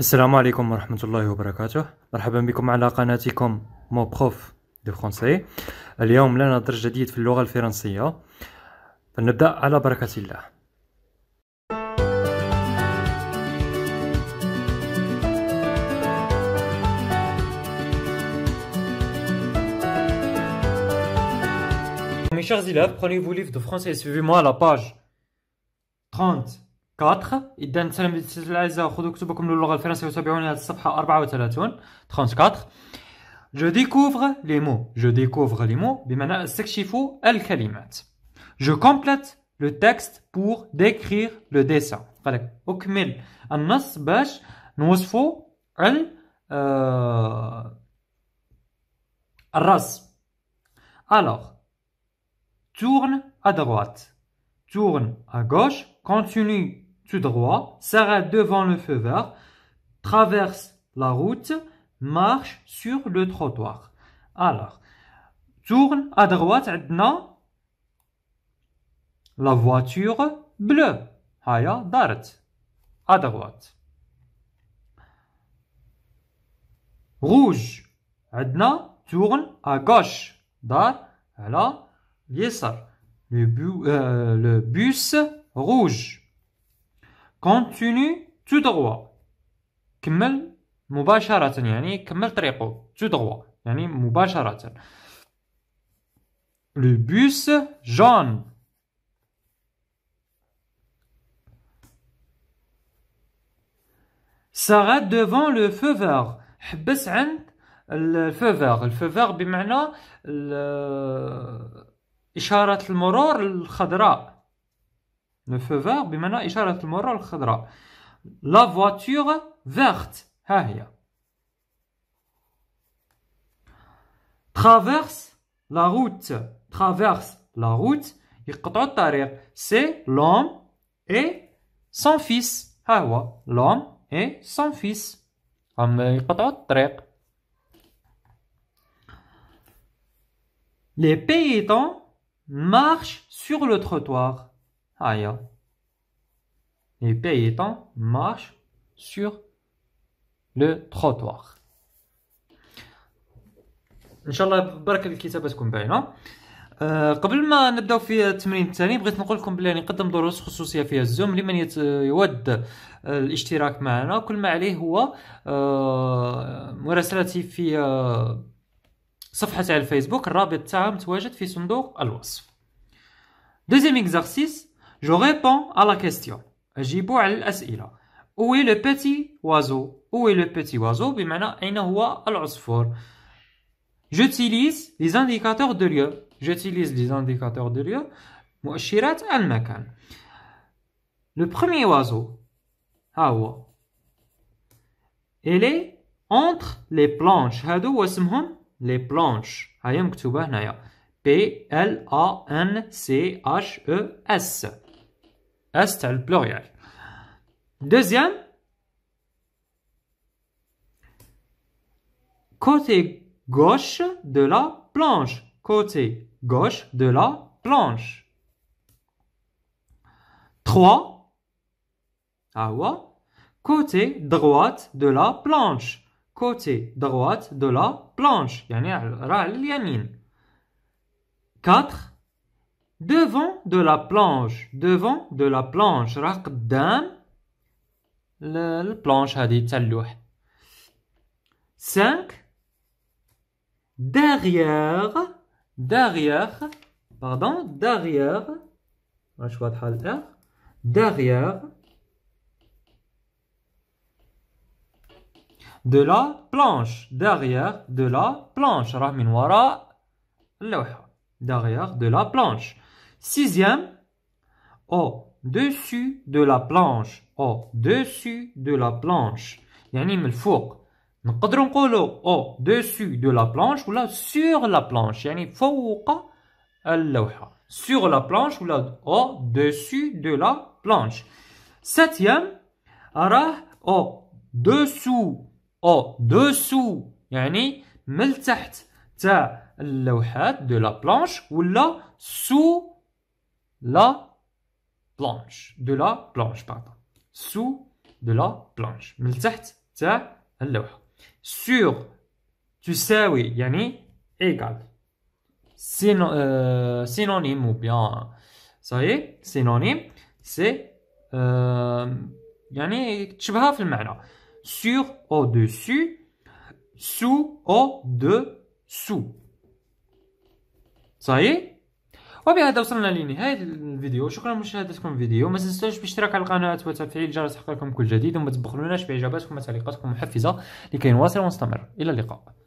السلام عليكم ورحمة الله وبركاته. مرحبا بكم على قناتكم مو بروف دو فرونسي. اليوم لنا درس جديد في اللغة الفرنسية. فلنبدأ على بركة الله. Mes chers élèves, prenez vos livres de français et suivez-moi à la page 30 4 اذا تلاميذ الاعزاء خذوا كتبكم للغه الفرنسيه وتابعوني على الصفحه 34 34 Je découvre les mots. Je découvre les mots بمعنى استكشف الكلمات. Je complète le texte pour décrire le dessin. قال لك اكمل النص باش نوصفوا ال الرسم. Alors, tourne à droite, tourne à gauche, continue tout droit, s'arrête devant le feu vert, traverse la route, marche sur le trottoir. Alors, tourne à droite, maintenant, la voiture bleue. Haya dart. À droite. Rouge. Maintenant, tourne à gauche. Là, Le, euh, le bus rouge. Continue tout droit كمل مباشرة يعني كمل طريقه. Tout droit يعني مباشرة. Le bus jaune. S'arrête devant le feu vert. حبس عند الفو فيغ. الفو فيغ بمعنى إشارة المرور الخضراء. Le feu vert. La voiture verte. Traverse la route. Traverse la route. C'est l'homme et son fils. L'homme et son fils. Les paysans marchent sur le trottoir. Aya. Les paysans marchent sur le trottoir. ان شاء الله برك الكتابه تكون باينه قبل ما نبداو في التمرين الثاني بغيت نقول لكم بلي نقدم دروس خصوصية في الزوم لمن يود الاشتراك معنا كل ما عليه هو أه مراسلتي في أه صفحة على الفيسبوك الرابط تاعها متواجد في صندوق الوصف دوزيام اكزارسيس Je réponds à la question. أجيب على الأسئلة. Où est le petit oiseau? Où est le petit oiseau? بمعنى أين هو العصفور؟ J'utilise les indicateurs de lieu. J'utilise les indicateurs de lieu. مؤشرات المكان. Le premier oiseau. ها هو. Il est entre les planches. هادو اسمهم les planches. هاهي مكتوبة هنايا. P L A N C H E S. S le pluriel. Deuxième, côté gauche de la planche. Côté gauche de la planche. 3. Ah Côté droite de la planche. Côté droite de la planche. 4 devant de la planche devant de la planche راه قدام البلانش هذه تاع اللوح 5 derrière derrière pardon derrière واش واضحه الار derrière de la planche derrière de la planche راه من وراء اللوحه derrière de la planche Sixième, au-dessus de la planche. Au-dessus de la planche. يعني من الفوق. نقدروا نقولوا au-dessus de la planche ولا sur la planche. يعني فوق اللوحة. Sur la planche ولا au-dessus de la planche. Septième, راه au-dessous. Au-dessous. يعني من تحت تاع اللوحات de la planche ولا sous la planche de la planche pardon sous de la planche من تحت تاع اللوحه سور تساوي يعني ايغال سينو euh, synonyme ou bien ça y est synonyme c'est euh, يعني تشبهها في المعنى sur au dessus sous au dessous ça y est وبهذا وصلنا لنهاية الفيديو. شكرا لمشاهدتكم الفيديو. ما تنسوش بالاشتراك على القناة وتفعيل الجرس حق لكم كل جديد. وما تبخلوناش باعجاباتكم وتعليقاتكم المحفزة لكي نواصل ونستمر. إلى اللقاء.